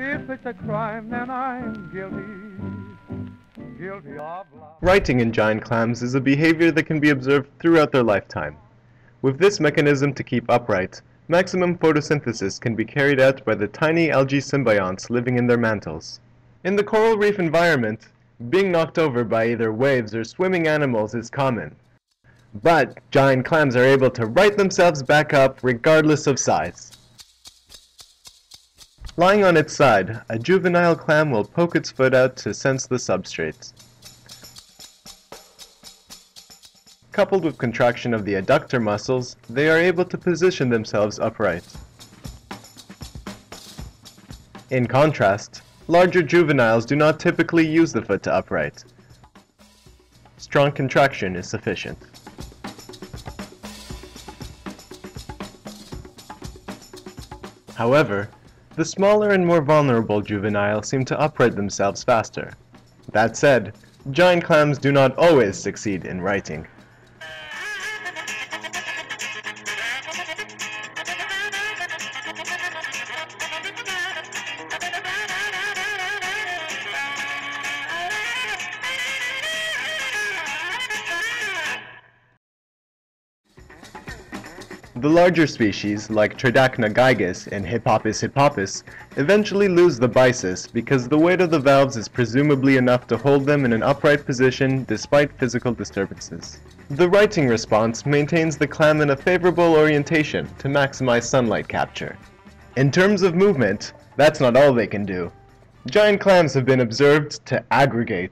If it's a crime, then I'm guilty. Guilty of love. Righting in giant clams is a behavior that can be observed throughout their lifetime. With this mechanism to keep upright, maximum photosynthesis can be carried out by the tiny algae symbionts living in their mantles. In the coral reef environment, being knocked over by either waves or swimming animals is common. But giant clams are able to right themselves back up regardless of size. Lying on its side, a juvenile clam will poke its foot out to sense the substrate. Coupled with contraction of the adductor muscles, they are able to position themselves upright. In contrast, larger juveniles do not typically use the foot to upright. Strong contraction is sufficient. However, the smaller and more vulnerable juveniles seem to upright themselves faster. That said, giant clams do not always succeed in righting. The larger species, like Tridacna gigas and Hippopus hippopus, eventually lose the byssus because the weight of the valves is presumably enough to hold them in an upright position despite physical disturbances. The righting response maintains the clam in a favorable orientation to maximize sunlight capture. In terms of movement, that's not all they can do. Giant clams have been observed to aggregate